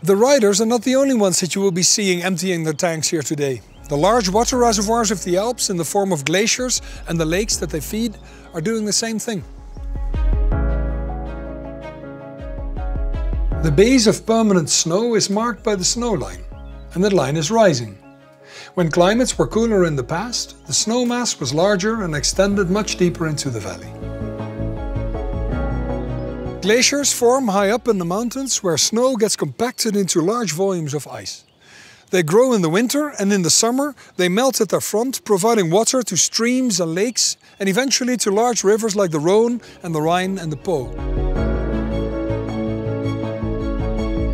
The riders are not the only ones that you will be seeing emptying their tanks here today. The large water reservoirs of the Alps in the form of glaciers and the lakes that they feed are doing the same thing. The base of permanent snow is marked by the snow line, and that line is rising. When climates were cooler in the past, the snow mass was larger and extended much deeper into the valley. Glaciers form high up in the mountains where snow gets compacted into large volumes of ice. They grow in the winter and in the summer they melt at their front, providing water to streams and lakes and eventually to large rivers like the Rhone and the Rhine and the Po.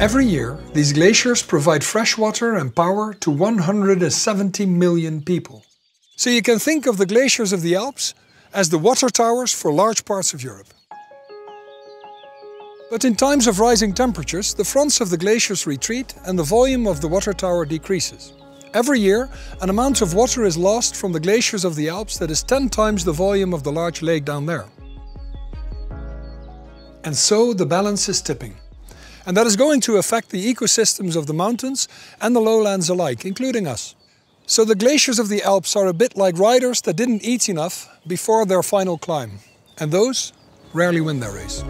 Every year, these glaciers provide fresh water and power to 170 million people. So you can think of the glaciers of the Alps as the water towers for large parts of Europe. But in times of rising temperatures, the fronts of the glaciers retreat and the volume of the water tower decreases. Every year, an amount of water is lost from the glaciers of the Alps that is 10 times the volume of the large lake down there. And so the balance is tipping. And that is going to affect the ecosystems of the mountains and the lowlands alike, including us. So the glaciers of the Alps are a bit like riders that didn't eat enough before their final climb. And those rarely win their race.